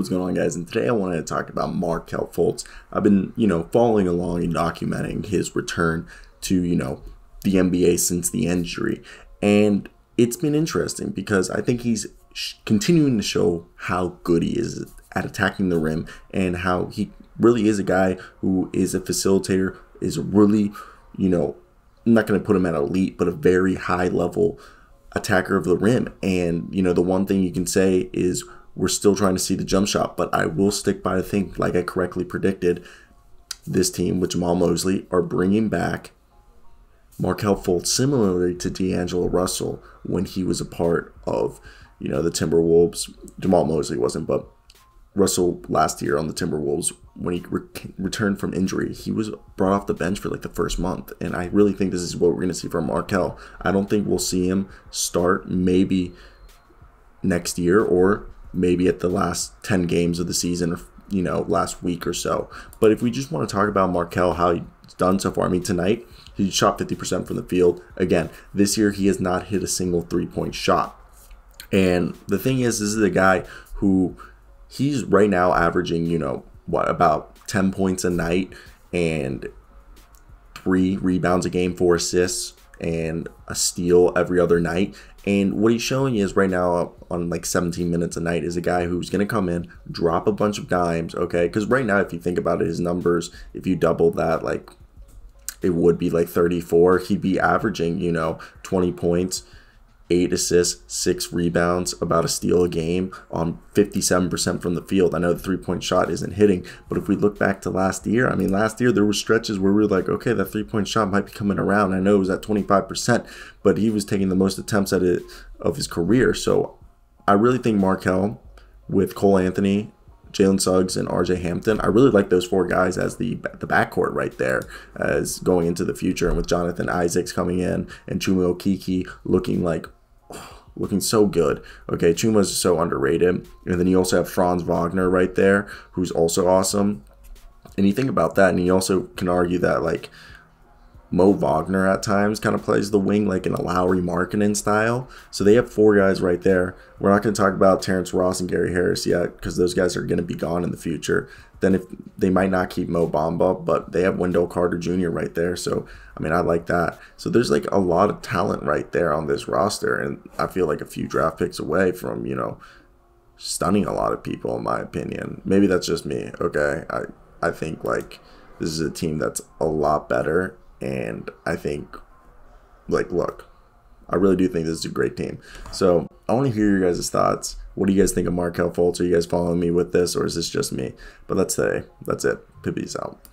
What's going on guys and today I wanted to talk about Markelle Fultz. I've been, you know, following along and documenting his return to, you know, the NBA since the injury and it's been interesting because I think he's continuing to show how good he is at attacking the rim and how he really is a guy who is a facilitator, is really, you know, I'm not going to put him at elite, but a very high level attacker of the rim. And, you know, the one thing you can say is we're still trying to see the jump shot, but I will stick by the thing, like I correctly predicted, this team with Jamahl Mosley are bringing back Markelle Fultz similarly to D'Angelo Russell when he was a part of, you know, the Timberwolves. Jamahl Mosley wasn't, but Russell last year on the Timberwolves when he re returned from injury, he was brought off the bench for like the first month, and I really think this is what we're going to see from Markelle. I don't think we'll see him start maybe next year or maybe at the last 10 games of the season or you know last week or so. But if we just want to talk about Markelle how he's done so far I mean tonight he shot 50% from the field. Again this year he has not hit a single three-point shot. And the thing is this is a guy who he's right now averaging you know what about 10 points a night and three rebounds a game four assists and a steal every other night. And what he's showing is right now on like 17 minutes a night is a guy who's going to come in, drop a bunch of dimes, okay? Because right now, if you think about it, his numbers, if you double that, like it would be like 34. He'd be averaging, you know, 20 points eight assists, six rebounds, about a steal a game on 57% from the field. I know the three point shot isn't hitting, but if we look back to last year, I mean, last year there were stretches where we were like, okay, that three point shot might be coming around. I know it was at 25%, but he was taking the most attempts at it of his career. So I really think Markelle with Cole Anthony Jalen Suggs and RJ Hampton. I really like those four guys as the the backcourt right there as going into the future. And with Jonathan Isaac's coming in and Chuma Okeke looking like looking so good. Okay, Chuma's is so underrated. And then you also have Franz Wagner right there, who's also awesome. And you think about that, and you also can argue that, like, Mo Wagner at times kind of plays the wing like in a Lauri Markkanen style. So they have four guys right there. We're not going to talk about Terrence Ross and Gary Harris yet because those guys are going to be gone in the future. Then if they might not keep Mo Bamba, but they have Wendell Carter Jr. right there. So I mean, I like that. So there's like a lot of talent right there on this roster, and I feel like a few draft picks away from you know stunning a lot of people in my opinion. Maybe that's just me. Okay, I I think like this is a team that's a lot better and I think, like, look, I really do think this is a great team. So I want to hear your guys' thoughts. What do you guys think of Markelle Fultz? Are you guys following me with this, or is this just me? But that's today. That's it. Peace out.